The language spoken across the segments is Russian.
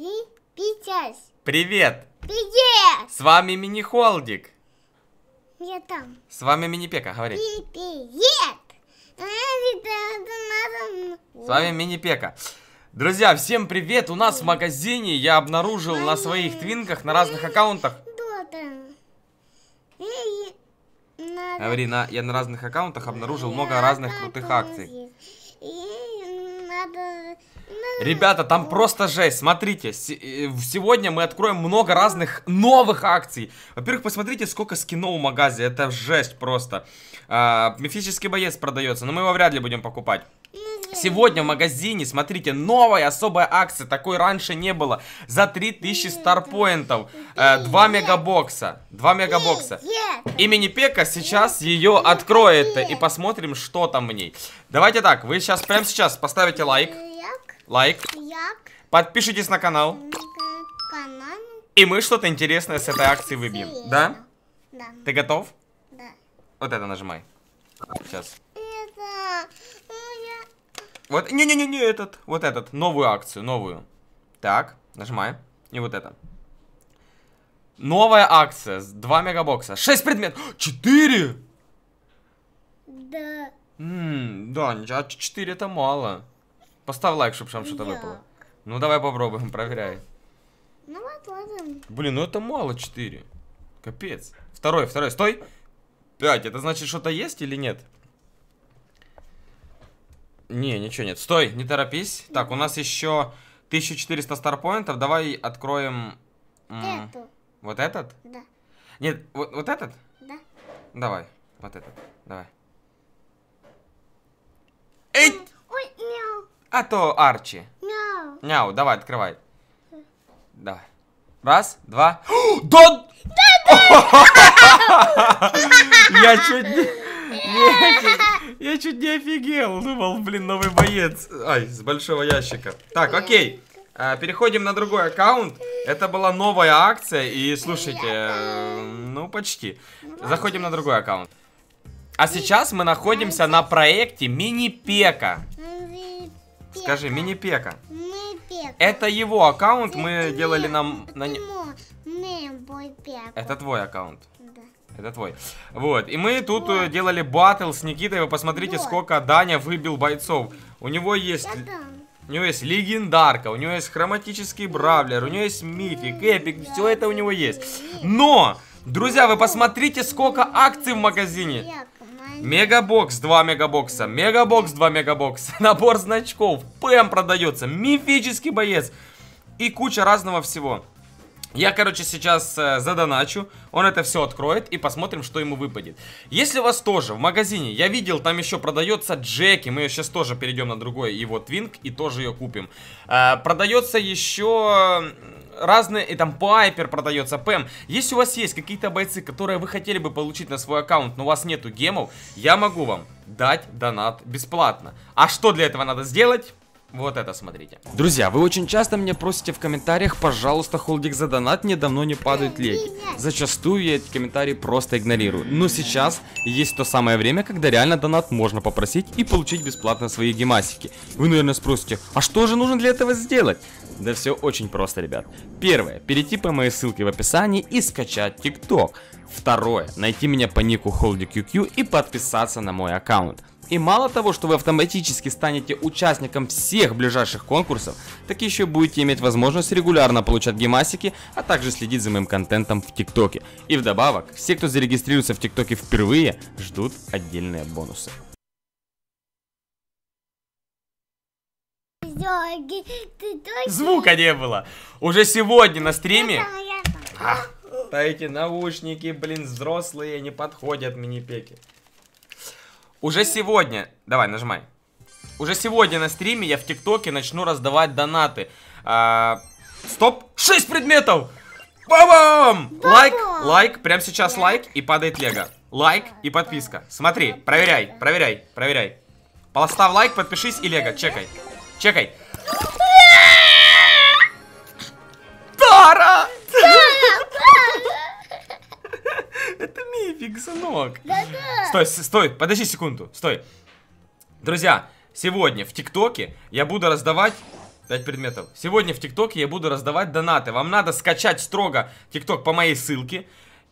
Пи-. Привет! Привет! С вами Мини-Холдик. Я там. С вами Мини-Пека, говори. Пи- Привет! С вами Мини-Пека. Друзья, всем привет! У нас в магазине я обнаружил на своих твинках, на разных аккаунтах. Говори, на, я на разных аккаунтах обнаружил много разных крутых акций. Надо... надо- Ребята, там просто жесть. Смотрите, э, сегодня мы откроем много разных новых акций. Во-первых, посмотрите, сколько скинов в магазе. Это жесть просто. А, мифический боец продается, но мы его вряд ли будем покупать. Сегодня в магазине, смотрите, новая особая акция, такой раньше не было. За 3000 старпоинтов, 2 мегабокса, 2 мегабокса. Имени Пека сейчас ее откроет и посмотрим, что там в ней. Давайте так, вы сейчас, прямо сейчас поставите лайк, лайк, подпишитесь на канал, на канал. и мы что-то интересное с этой акции выбьем. Да? Да, Ты готов? да. Вот это нажимай. Сейчас. Это... ну, я- Вот, не-не-не, этот, вот этот, новую акцию, новую. Так, нажимай. И вот это. Новая акция, с 2 мегабокса. 6 предметов. 4! Да. Ммм, да, а 4 это мало. Поставь лайк, чтобы там что-то выпало. Ну давай попробуем, проверяй. Ну вот, вот он. Блин, ну это мало 4. Капец. Второй, второй, стой. 5, это значит что-то есть или нет? Не, ничего нет. Стой, не торопись. Так, у нас еще 1400 старпоинтов. Давай откроем... Эту. Вот этот? Да, Нет, вот, вот этот? да. Давай, вот этот. Давай. Эй! Ой, мяу, А то Арчи. мяу. Няу, давай, открывай. Давай. Раз, два. Да! Я чуть не... Я чуть- не офигел. Думал, блин, новый боец. Ай, с большого ящика. Так, окей. А, Переходим на другой аккаунт. Это была новая акция. И слушайте, э, ну почти. Заходим на другой аккаунт. А сейчас мы находимся на проекте Мини-Пека. Скажи, Мини-Пека. Это его аккаунт, мы делали нам... на. Это твой аккаунт. Это твой. Вот. И мы тут э, делали батл с Никитой. Вы посмотрите, Вот. сколько Даня выбил бойцов. У него есть... У него есть легендарка, у него есть хроматический brawler, у него есть mythic, epic, все это у него есть. Но, друзья, вы посмотрите, сколько акций в магазине. Мегабокс 2 мегабокса, Мегабокс 2 мегабокса, набор значков, ПМ продается, мифический боец и куча разного всего. Я, короче, сейчас э, задоначу, он это все откроет и посмотрим, что ему выпадет. Если у вас тоже в магазине, я видел, там еще продается Джеки, мы сейчас тоже перейдем на другой его твинк и тоже ее купим. Э, продается еще разные, и там Пайпер продается, Пэм. Если у вас есть какие-то бойцы, которые вы хотели бы получить на свой аккаунт, но у вас нету гемов, я могу вам дать донат бесплатно. А что для этого надо сделать? Вот это смотрите. Друзья, вы очень часто меня просите в комментариях, пожалуйста, холдик за донат, мне давно не падают леги. Зачастую я эти комментарии просто игнорирую. Но сейчас есть то самое время, когда реально донат можно попросить и получить бесплатно свои гемасики. Вы, наверное, спросите, а что же нужно для этого сделать? Да все очень просто, ребят. Первое, перейти по моей ссылке в описании и скачать ТикТок. Второе, найти меня по нику HoldyQQ и подписаться на мой аккаунт. И мало того, что вы автоматически станете участником всех ближайших конкурсов, так еще будете иметь возможность регулярно получать гемасики, а также следить за моим контентом в ТикТоке. И вдобавок, все, кто зарегистрируется в ТикТоке впервые, ждут отдельные бонусы. Звука не было. Уже сегодня на стриме... Ах, да эти наушники, блин, взрослые, не подходят мини-пекки. Уже сегодня... Давай, нажимай. Уже сегодня на стриме я в ТикТоке начну раздавать донаты. А, стоп! 6 предметов! Бабам! Лайк, лайк, прямо сейчас лайк и падает лега. Лайк и подписка. Смотри, проверяй, проверяй, проверяй. Поставь лайк, подпишись и лего. Чекай. Чекай. Тара! Да-да. Стой, стой, подожди секунду, стой. Друзья, сегодня в ТикТоке я буду раздавать 5 предметов. Сегодня в ТикТоке я буду раздавать донаты. Вам надо скачать строго ТикТок по моей ссылке.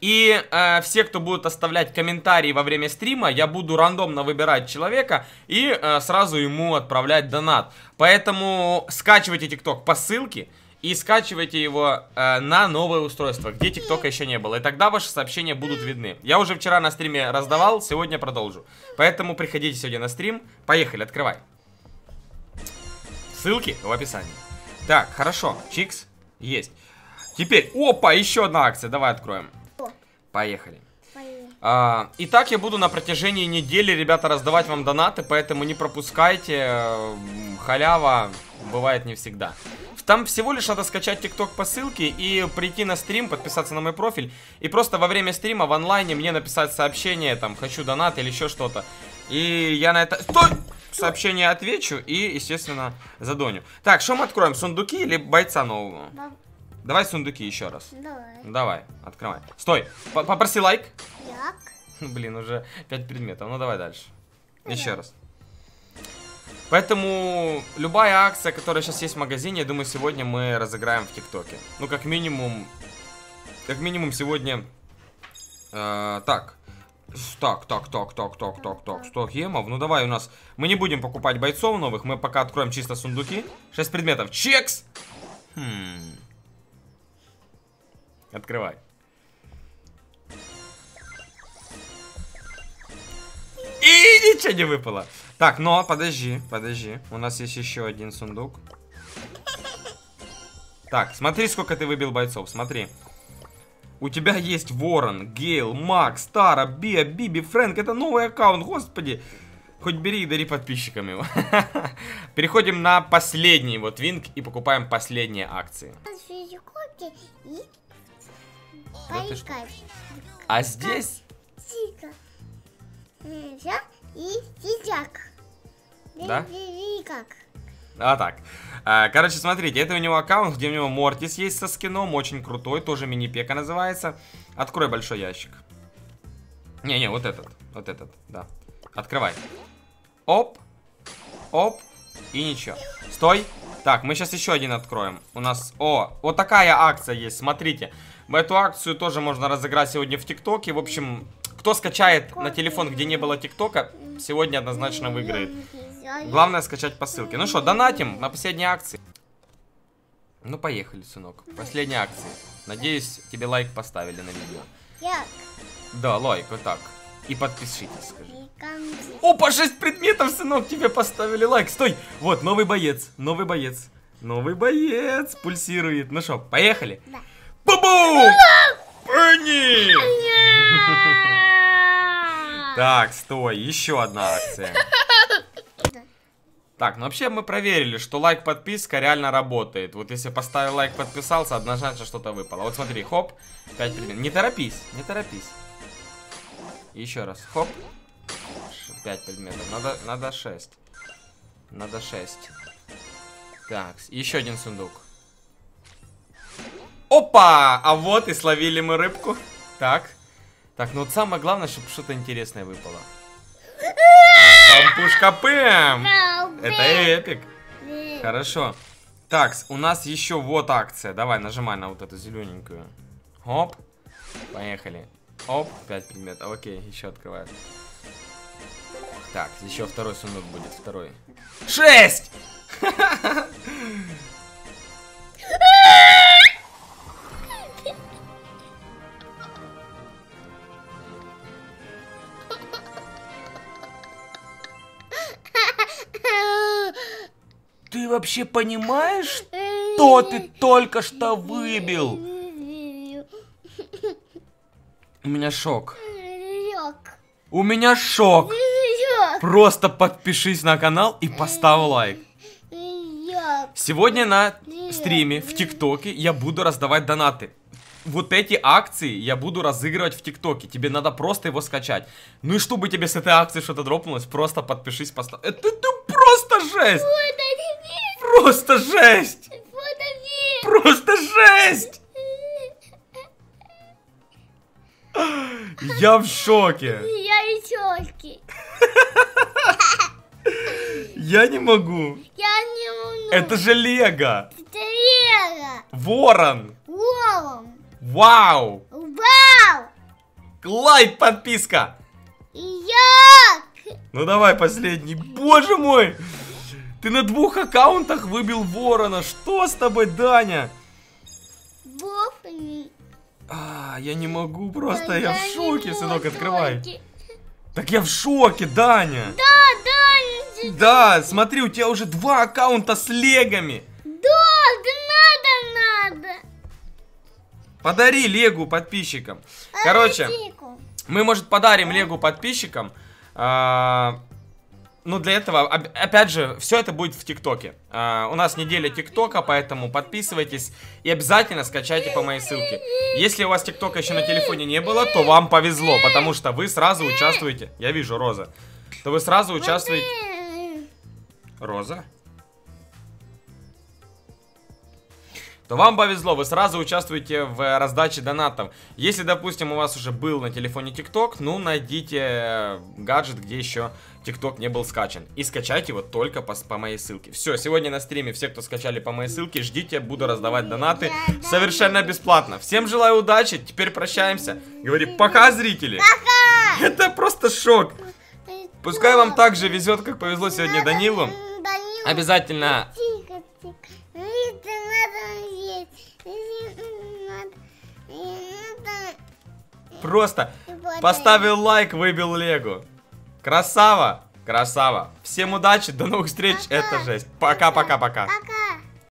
И э, все, кто будут оставлять комментарии во время стрима, я буду рандомно выбирать человека и э, сразу ему отправлять донат. Поэтому скачивайте ТикТок по ссылке и скачивайте его э, на новое устройство, где ТикТока еще не было. И тогда ваши сообщения будут видны. Я уже вчера на стриме раздавал, сегодня продолжу. Поэтому приходите сегодня на стрим. Поехали, открывай. Ссылки в описании. Так, хорошо, чикс, есть. Теперь, опа, еще одна акция, давай откроем. Поехали. А, итак, я буду на протяжении недели, ребята, раздавать вам донаты, поэтому не пропускайте. М, Халява бывает не всегда. Там всего лишь надо скачать ТикТок по ссылке и прийти на стрим, подписаться на мой профиль. И просто во время стрима в онлайне мне написать сообщение, там, хочу донат или еще что-то. И я на это... Стой! Сообщение отвечу и, естественно, задоню. Так, что мы откроем? Сундуки или бойца нового? Баб- Давай сундуки еще раз. Давай. Давай, открывай. Стой, П- попроси лайк. Як? Блин, уже 5 предметов. Ну давай дальше. Еще раз. Поэтому любая акция, которая сейчас есть в магазине, я думаю, сегодня мы разыграем в ТикТоке. Ну, как минимум, как минимум сегодня... э, так. Так, так, так, так, так, так, так, 100 гемов. Ну давай у нас... Мы не будем покупать бойцов новых, мы пока откроем чисто сундуки. 6 предметов. Чекс! Хм. Открывай. И ничего не выпало. Так, но подожди, подожди. У нас есть еще один сундук. Так, смотри, сколько ты выбил бойцов. Смотри. У тебя есть Ворон, Гейл, Макс, Тара, Биа, Биби, Фрэнк. Это новый аккаунт, господи. Хоть бери и дари подписчикам его. Переходим на последний вот винг и покупаем последние акции. Да ты что? А здесь... Э, И сидяк. Да? Как? А так. А, Короче, смотрите, это у него аккаунт, где у него Мортис есть со скином, очень крутой, тоже мини-пека называется. Открой большой ящик. Не-не, вот этот, вот этот, да. Открывай. Оп, оп, и ничего. Стой. Так, мы сейчас еще один откроем. У нас, о, вот такая акция есть, смотрите. Эту акцию тоже можно разыграть сегодня в ТикТоке. В общем, кто скачает на телефон, где не было ТикТока, сегодня однозначно выиграет. Главное скачать по ссылке. Ну что, донатим на последние акции. Ну, поехали, сынок. Последние акции. Надеюсь, тебе лайк поставили на видео. Як? Да, лайк, вот так. И подпишитесь, скажи. Опа, 6 предметов, сынок, тебе поставили лайк. Стой, вот, новый боец, новый боец. Новый боец пульсирует. Ну что, поехали? Да. Бу-бу! Так, стой, еще одна акция. Так, ну вообще мы проверили, что лайк, подписка реально работает. Вот если поставил лайк, подписался, однозначно что-то выпало. Вот смотри, хоп, 5 предметов. Не торопись, не торопись. Еще раз, хоп. 5 предметов. Надо, надо 6. Надо 6. Так, еще один сундук. Опа! А вот и словили мы рыбку. Так. Так, ну вот самое главное, чтобы что-то интересное выпало. Пампушка Пэм! Это эпик. Хорошо. Так, у нас еще вот акция. Давай, нажимай на вот эту зелененькую. Оп. Поехали. Оп, 5 предметов. Окей, еще открываю. Так, еще второй сундук будет. Второй. Шесть! вообще понимаешь, что ты только что выбил? У меня шок. У меня шок. Просто подпишись на канал и поставь лайк. Сегодня на стриме в ТикТоке я буду раздавать донаты. Вот эти акции я буду разыгрывать в ТикТоке. Тебе надо просто его скачать. Ну и чтобы тебе с этой акции что-то дропнулось, просто подпишись, поставь. Это, это просто жесть! Просто жесть! Просто жесть! Я в шоке. Я и тёлки. Я не могу. Я не могу. Это же Лего. Это Лего. Ворон. Ворон. Вау. Вау. Лайк, подписка. Як. Ну давай последний. Боже мой. Ты на двух аккаунтах выбил ворона. Что с тобой, Даня? Бофни. А, я не могу просто, я в не шоке, сынок, открывай. Так я в шоке, Даня. Да, да, не- Да, смотри, у тебя уже два аккаунта с легами. да, да надо, надо. Подари легу подписчикам. Короче, Аратику. мы, может, подарим легу подписчикам. А, ну, для этого, оп- опять же, все это будет в ТикТоке. А, у нас неделя ТикТока, поэтому подписывайтесь и обязательно скачайте по моей ссылке. Если у вас ТикТока еще на телефоне не было, то вам повезло, потому что вы сразу участвуете. Я вижу, Роза. То вы сразу участвуете... Роза? То вам повезло, вы сразу участвуете в э, раздаче донатов. Если, допустим, у вас уже был на телефоне ТикТок, ну, найдите э, гаджет, где еще ТикТок не был скачан. И скачайте его только по, по моей ссылке. Все, сегодня на стриме все, кто скачали по моей ссылке, ждите, буду раздавать донаты совершенно бесплатно. Всем желаю удачи, теперь прощаемся. Говори пока, зрители. Это просто шок. Пускай вам так же везет, как повезло сегодня Данилу. Обязательно просто поставил лайк, выбил Легу. Красава, красава. Всем удачи, до новых встреч, это жесть. Пока-пока-пока. Пока.